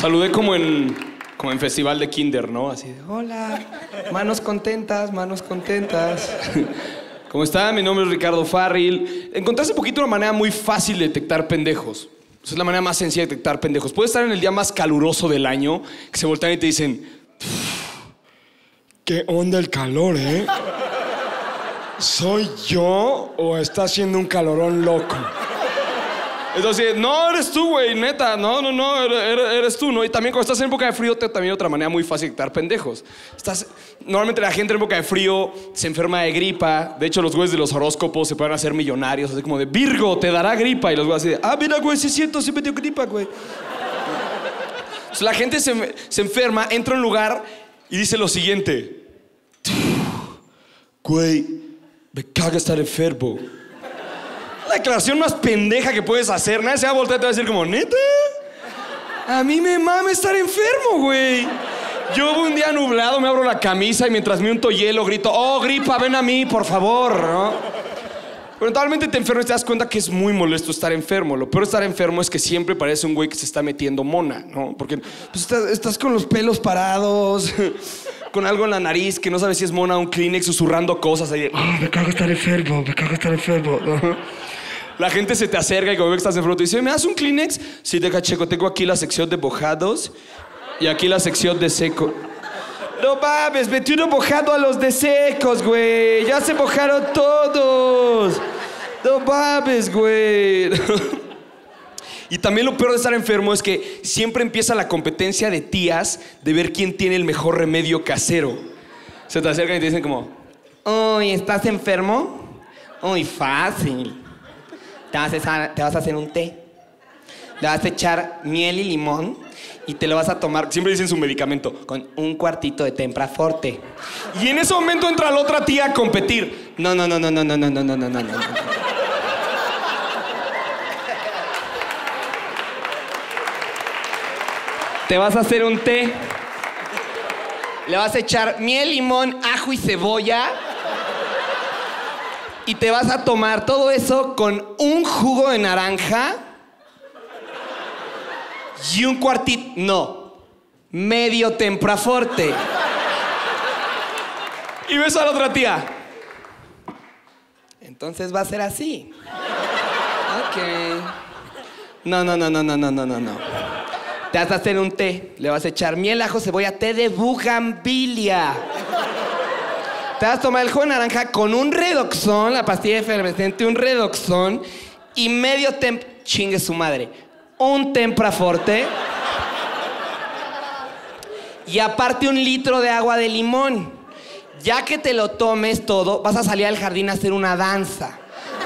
Saludé como en, como en festival de kinder, ¿no? Así de, hola, manos contentas, manos contentas. ¿Cómo está? Mi nombre es Ricardo Farril. Encontré hace poquito una manera muy fácil de detectar pendejos. Es la manera más sencilla de detectar pendejos. Puedes estar en el día más caluroso del año, que se voltean y te dicen, ¿Qué onda el calor, eh? ¿Soy yo o está haciendo un calorón loco? Entonces, no eres tú, güey, neta, no, no, no, eres, eres tú, ¿no? Y también cuando estás en época de frío, te- también otra manera muy fácil de pendejos. Estás, normalmente la gente en época de frío se enferma de gripa. De hecho, los güeyes de los horóscopos se pueden hacer millonarios, así como de Virgo, te dará gripa. Y los güeyes así de, ah, mira, güey, sí es cierto, sí me dio gripa, güey. Entonces, la gente se, se enferma, entra a un lugar y dice lo siguiente: Güey, me caga estar enfermo. La declaración más pendeja que puedes hacer. Nadie se va a voltear y te va a decir como, ¿neta? A mí me mama estar enfermo, güey. Yo un día nublado, me abro la camisa y mientras me unto hielo grito, oh, gripa, ven a mí, por favor. Pero totalmente te enfermas y te das cuenta que es muy molesto estar enfermo. Lo peor de estar enfermo es que siempre parece un güey que se está metiendo mona, ¿no? Porque pues, estás, con los pelos parados, con algo en la nariz que no sabes si es mona o un Kleenex susurrando cosas ahí. Ah, me cago estar enfermo, me cago estar enfermo. La gente se te acerca y como ve que estás enfermo te dice, ¿me das un Kleenex? Sí, deja checo, tengo aquí la sección de mojados y aquí la sección de seco. No mames, metí uno mojado a los de secos, güey. Ya se mojaron todos. No mames, güey. Y también lo peor de estar enfermo es que siempre empieza la competencia de tías de ver quién tiene el mejor remedio casero. Se te acercan y te dicen como, Uy, ¿estás enfermo? Uy, fácil. Te vas, a te vas a hacer un té. Le vas a echar miel y limón y te lo vas a tomar, siempre dicen su medicamento, con un cuartito de tempra forte. Y en ese momento entra la otra tía a competir. No, no, no, no, no, no, no, no, no, no, no, no. Te vas a hacer un té. Le vas a echar miel, limón, ajo y cebolla. Y te vas a tomar todo eso con un jugo de naranja y un cuartito. No, medio tempraforte. Y ves a la otra tía. Entonces va a ser así. Ok. No, no, no, no, no, no, no, no, no. Te vas a hacer un té. Le vas a echar miel, ajo, cebolla, té de bugambilia. Te vas a tomar el jugo de naranja con un redoxón, la pastilla efervescente, un redoxón y medio temp... Chingue su madre. Un tempraforte. Y aparte un litro de agua de limón. Ya que te lo tomes todo, vas a salir al jardín a hacer una danza.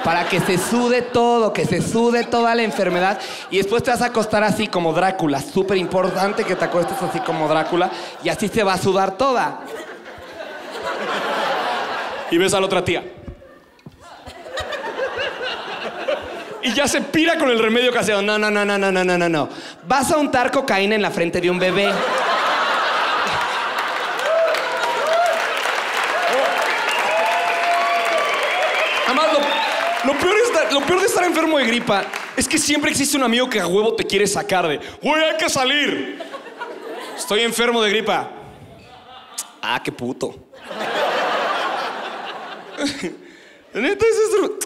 Para que se sude todo, que se sude toda la enfermedad. Y después te vas a acostar así como Drácula. Súper importante que te acuestes así como Drácula. Y así se va a sudar toda. Y ves a la otra tía. Y ya se pira con el remedio casero. No, no, no, no, no, no, no, no. Vas a untar cocaína en la frente de un bebé. Además, lo, lo, peor de estar enfermo de gripa es que siempre existe un amigo que a huevo te quiere sacar de, güey, hay que salir. Estoy enfermo de gripa. Ah, qué puto.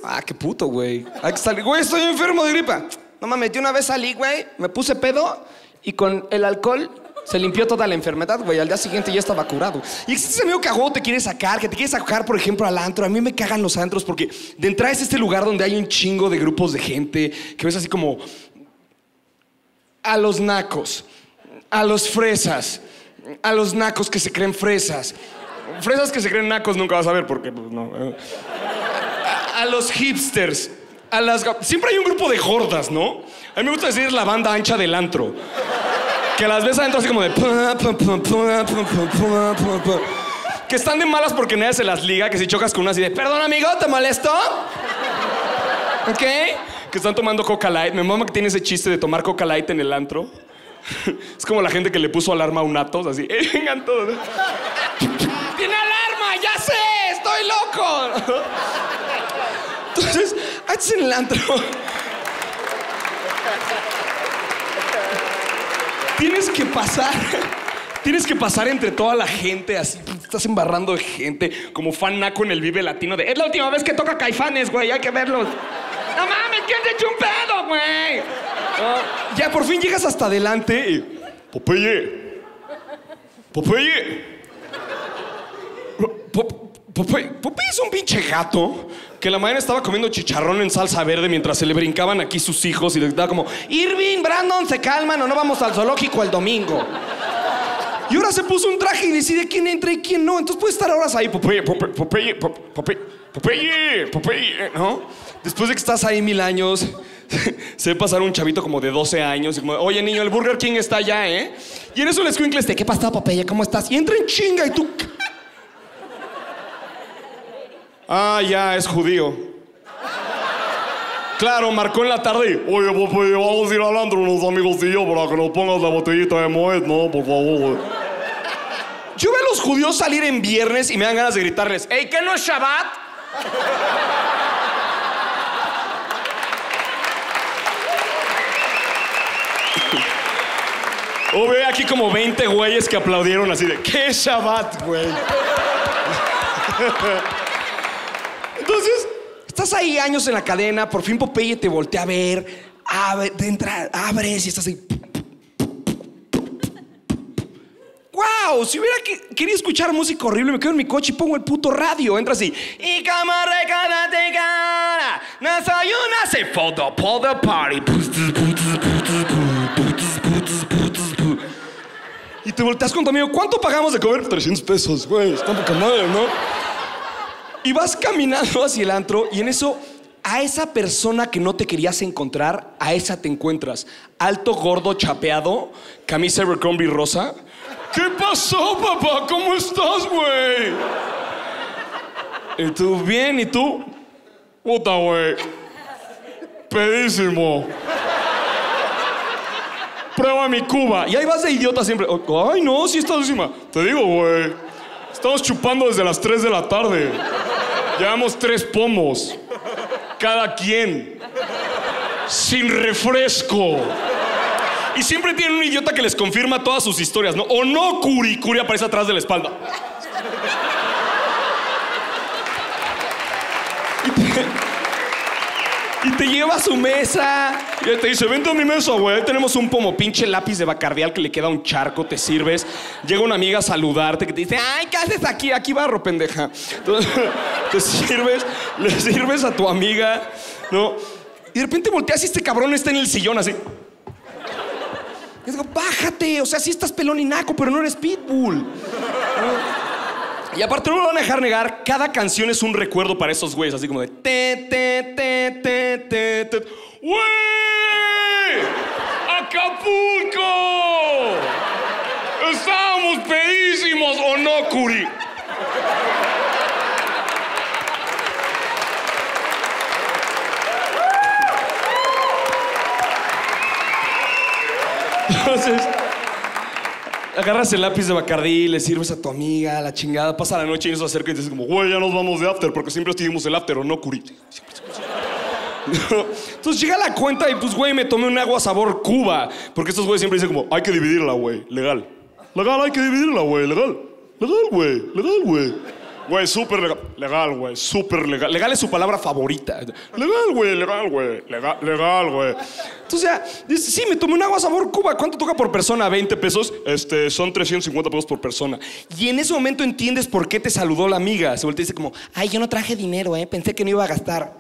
Ah, qué puto, güey. Hay que salir. Güey, estoy enfermo de gripa. No mames, yo una vez salí, güey, me puse pedo y con el alcohol se limpió toda la enfermedad, güey. Al día siguiente ya estaba curado. Y existe ese amigo que a te quiere sacar, que te quiere sacar, por ejemplo, al antro. A mí me cagan los antros porque de entrada es este lugar donde hay un chingo de grupos de gente que ves así como a los nacos, a los fresas, a los nacos que se creen fresas. Fresas que se creen nacos nunca vas a ver porque, pues, no. A, los hipsters, a las... Siempre hay un grupo de jordas, ¿no? A mí me gusta decir la banda ancha del antro. Que las ves adentro así como de... Que están de malas porque nadie se las liga, que si chocas con una así de... Perdón, amigo, ¿te molesto? ¿Ok? Que están tomando Coca Light. Mi mamá que tiene ese chiste de tomar Coca Light en el antro. Es como la gente que le puso alarma a un Atos, así, eh, vengan todos. ¡Tiene alarma! ¡Ya sé! ¡Estoy loco! Entonces, antes en el antro. tienes que pasar. Tienes que pasar entre toda la gente, así estás embarrando de gente, como fan naco en el Vive Latino de. Es la última vez que toca Caifanes, güey, hay que verlos. No mames, ¿quién te echó un pedo, güey? Ah, ya por fin llegas hasta adelante y. Popeye. Popeye. Po- Popeye, es un pinche gato que la mañana estaba comiendo chicharrón en salsa verde mientras se le brincaban aquí sus hijos y le estaba como, Irving, Brandon, se calman o no vamos al zoológico el domingo. Y ahora se puso un traje y decide quién entra y quién no. Entonces puede estar horas ahí, Popeye, Popeye, Popeye, Popeye, Popeye, Popeye, ¿no? Después de que estás ahí mil años, se ve pasar un chavito como de 12 años y como, oye niño, el Burger King está allá, ¿eh? Y eres un escuincle este, ¿qué pasa, Popeye? ¿Cómo estás? Y entra en chinga y tú... Ah, ya, es judío. Claro, marcó en la tarde y, oye, Popeye, vamos a ir hablando unos amigos y yo para que nos pongas la botellita de Moet, ¿no? Por favor. Yo veo a los judíos salir en viernes y me dan ganas de gritarles, ¡Ey, ¿qué no es Shabbat? O ve aquí como 20 güeyes que aplaudieron así de, ¿qué Shabbat, güey? Entonces, estás ahí años en la cadena, por fin Popeye te voltea a ver, abre, te entra, abres y estás ahí. ¡Wow! Si hubiera que- querido escuchar música horrible, me quedo en mi coche y pongo el puto radio. Entra así. Y camarada, te cara. No soy una se for the party. Y te volteas con tu amigo. ¿Cuánto pagamos de comer? 300 pesos, güey. Está poca madre, ¿no? Y vas caminando hacia el antro y en eso a esa persona que no te querías encontrar, a esa te encuentras. Alto, gordo, chapeado, camisa Abercrombie rosa. ¿Qué pasó, papá? ¿Cómo estás, güey? ¿Y tú bien? ¿Y tú? Puta, güey. Pedísimo. Prueba mi Cuba. Y ahí vas de idiota siempre. Ay, no, sí estás encima. Te digo, güey. Estamos chupando desde las 3 de la tarde. Llevamos tres pomos. Cada quien. Sin refresco. Y siempre tienen un idiota que les confirma todas sus historias, ¿no? O no, Curi. Curi aparece atrás de la espalda. Y te, y te lleva a su mesa. Y te dice, vente a mi mesa, güey. Tenemos un pomo pinche lápiz de bacardial que le queda un charco, te sirves. Llega una amiga a saludarte que te dice, ay, ¿qué haces aquí? Aquí barro, pendeja. Entonces, te sirves, le sirves a tu amiga, ¿no? Y de repente volteas y este cabrón está en el sillón así. Y digo, bájate, o sea, sí estás pelón y naco, pero no eres pitbull. Y aparte no lo van a dejar negar, cada canción es un recuerdo para esos güeyes, así como de te, te, te, te, te, te. ¡Acapulco! ¡Estábamos pedísimos o no, Curi! Entonces, agarras el lápiz de Bacardí, le sirves a tu amiga, la chingada, pasa la noche y se acerca y te dice como, güey, ya nos vamos de after, porque siempre estuvimos el after o no, curite. Entonces llega la cuenta y pues, güey, me tomé un agua sabor Cuba, porque estos güeyes siempre dicen como, hay que dividirla, güey, legal. Legal, hay que dividirla, güey, legal. Legal, güey, legal, güey. Güey, súper legal. Legal, güey, súper legal. Legal es su palabra favorita. Legal, güey, legal, güey. Legal, legal, güey. Entonces ya, dice, sí, me tomé un agua sabor Cuba. ¿Cuánto toca por persona? ¿20 pesos? Este, son 350 pesos por persona. Y en ese momento entiendes por qué te saludó la amiga. Se voltea y dice como, ay, yo no traje dinero, ¿eh? Pensé que no iba a gastar.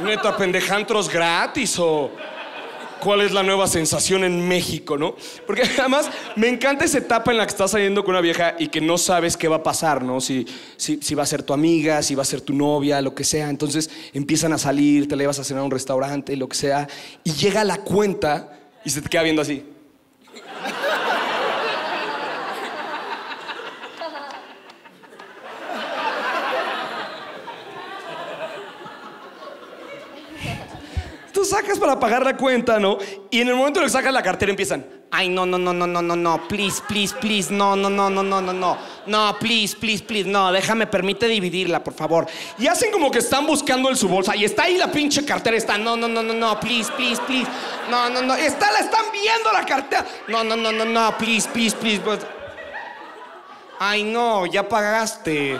Neta, pendejantros gratis o cuál es la nueva sensación en México, ¿no? Porque además me encanta esa etapa en la que estás saliendo con una vieja y que no sabes qué va a pasar, ¿no? Si, si, si va a ser tu amiga, si va a ser tu novia, lo que sea. Entonces empiezan a salir, te la llevas a cenar a un restaurante, lo que sea, y llega la cuenta y se te queda viendo así. Tú sacas para pagar la cuenta, ¿no? Y en el momento en que sacas la cartera empiezan. Ay, no, no, no, no, no, no, no, please, please, please, no, no, no, no, no, no, no, No, please, please, please, no, déjame, permite dividirla, por favor. Y hacen como que están buscando en su bolsa y está ahí la pinche cartera, está, no, no, no, no, no, please, please, please. No, no, no, está, la están viendo la cartera. No, no, no, no, no, please, please, please. pues. Ay, no, ya pagaste.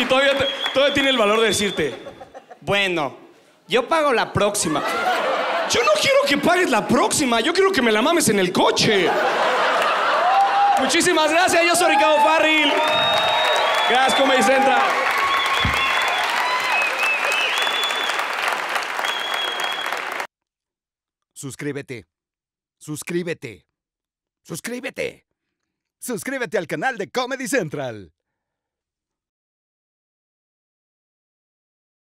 Y todavía, todavía tiene el valor de decirte, bueno, yo pago la próxima. Yo no quiero que pagues la próxima, yo quiero que me la mames en el coche. Muchísimas gracias, yo soy Ricardo Farril. Gracias, Comedy Central. Suscríbete. Suscríbete. Suscríbete. Suscríbete al canal de Comedy Central.